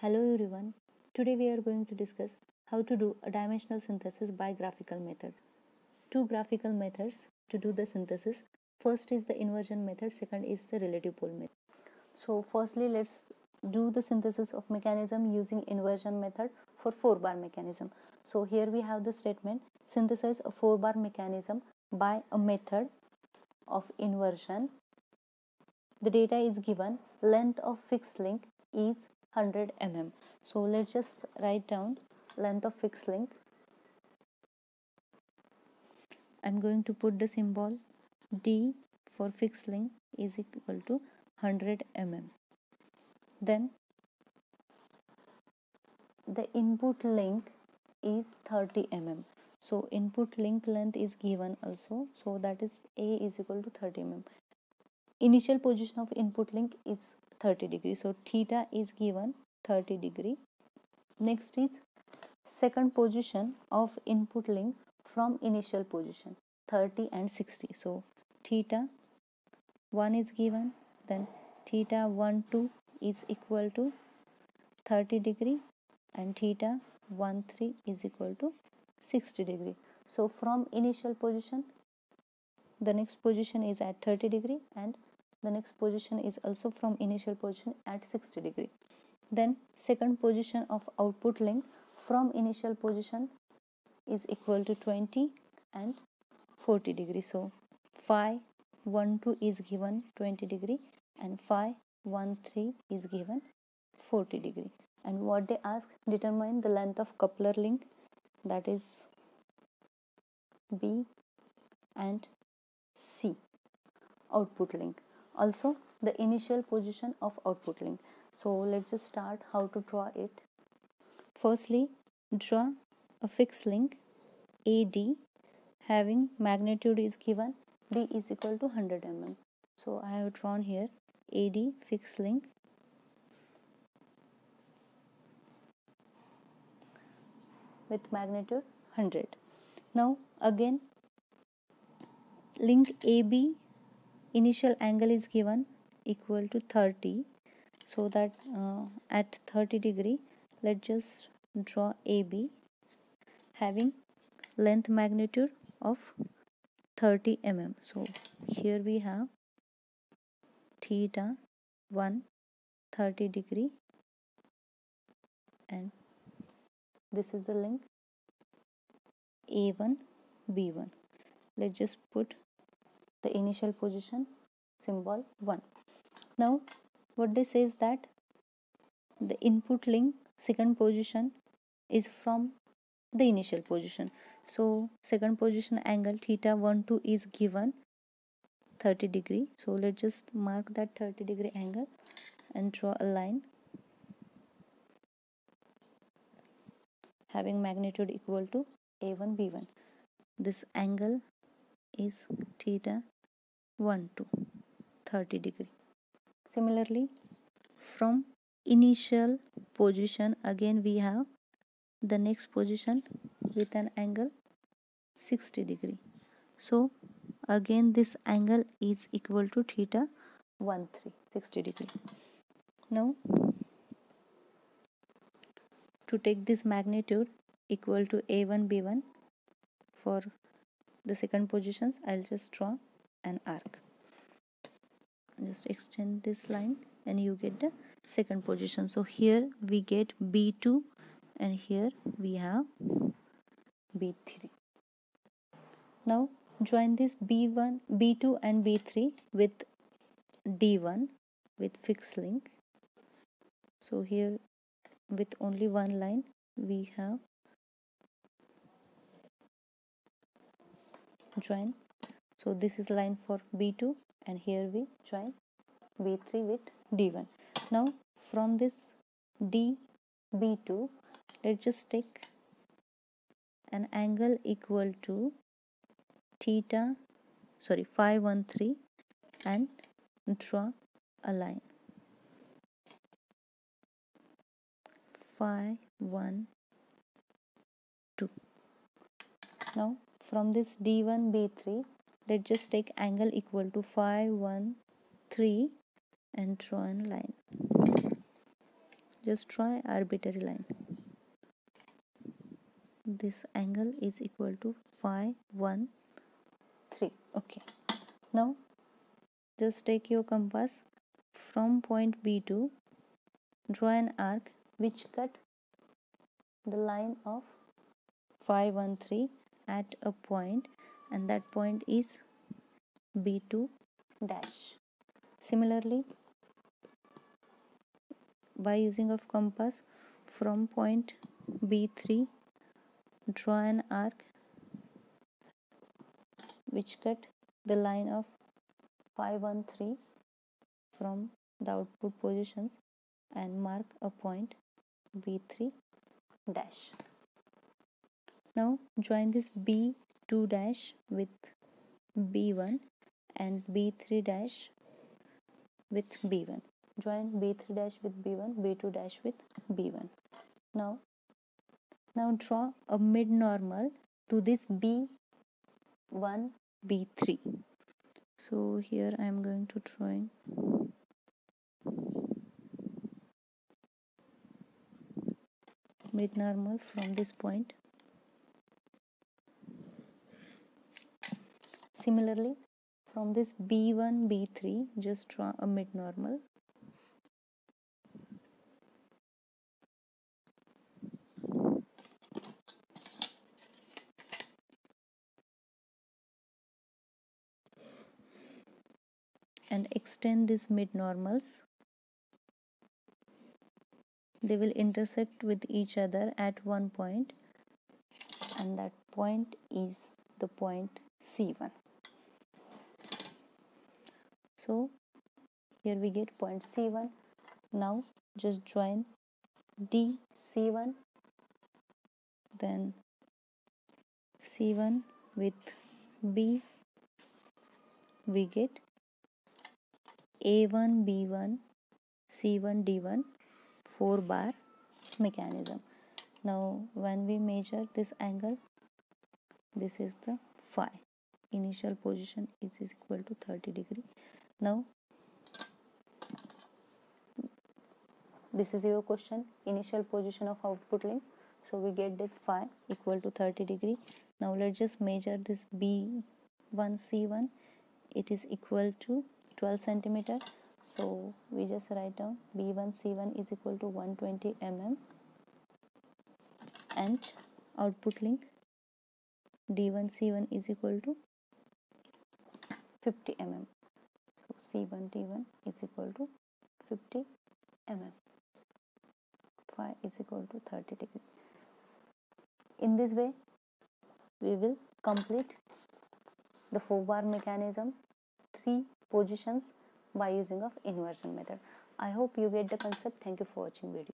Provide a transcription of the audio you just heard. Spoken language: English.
Hello everyone. Today we are going to discuss how to do a dimensional synthesis by graphical method. Two graphical methods to do the synthesis. First is the inversion method, second is the relative pole method. So firstly let's do the synthesis of mechanism using inversion method for 4 bar mechanism. So here we have the statement synthesize a 4 bar mechanism by a method of inversion. The data is given length of fixed link is 100 mm so let's just write down length of fixed link I'm going to put the symbol D for fixed link is equal to 100 mm then the input link is 30 mm so input link length is given also. So that is a is equal to 30 mm initial position of input link is 30 degree. So theta is given 30 degree. Next is second position of input link from initial position 30 and 60 so theta 1 is given then theta 1 2 is equal to 30 degree and theta 1 3 is equal to 60 degree. So from initial position the next position is at 30 degree and the next position is also from initial position at 60 degree. Then second position of output link from initial position is equal to 20 and 40 degree. So phi 1 2 is given 20 degree and phi 1 3 is given 40 degree. And what they ask determine the length of coupler link that is B and C output link also the initial position of output link. So let's just start how to draw it. Firstly draw a fixed link AD having magnitude is given D is equal to 100 mm. So I have drawn here AD fixed link. With magnitude 100 now again link AB initial angle is given equal to 30 so that uh, at 30 degree let's just draw AB having length magnitude of 30 mm. So here we have theta 1 30 degree and this is the link A1 B1 let's just put the initial position symbol 1 now what they say is that the input link second position is from the initial position. So second position angle theta 1 2 is given 30 degree. So let's just mark that 30 degree angle and draw a line. Having magnitude equal to a1 b1 this angle is theta 1 to 30 degree. Similarly from initial position again we have the next position with an angle 60 degree. So again this angle is equal to theta 1 3 60 degree. Now to take this magnitude equal to a1 b1 for the second positions I'll just draw an arc. Just extend this line and you get the second position. So here we get b2 and here we have b3 now join this b1 b2 and b3 with d1 with fixed link. So here with only one line we have join. So this is line for b2 and here we join b3 with d1 now from this d b2 let's just take an angle equal to theta sorry phi 1 3 and draw a line. 512 now from this d1 b3 let's just take angle equal to phi 1 3 and draw a line. Just try arbitrary line. This angle is equal to phi 1 3 okay. Now just take your compass from point B to draw an arc which cut the line of phi 1 3 at a point and that point is B2 dash similarly by using of compass from point B3 draw an arc which cut the line of phi 1 3 from the output positions and mark a point B3 dash. Now join this B2 dash with B1 and B3 dash with B1 join b3 dash with b1 b2 dash with b1 now now draw a mid normal to this b1 b3 so here i am going to draw drawing mid normal from this point similarly from this b1 b3 just draw a mid normal and extend these mid normals they will intersect with each other at one point and that point is the point C1 so here we get point C1 now just join D C1 then C1 with B we get a1 B1 C1 D1 4 bar mechanism. Now when we measure this angle this is the phi initial position is equal to 30 degree. Now. This is your question initial position of output link so we get this phi equal to 30 degree. Now let's just measure this b1 c1 it is equal to 12 centimeter. So we just write down b1 c1 is equal to 120 mm. And output link d1 c1 is equal to 50 mm so c1 d1 is equal to 50 mm phi is equal to 30 degree. In this way we will complete the four bar mechanism three positions by using of inversion method. I hope you get the concept. Thank you for watching video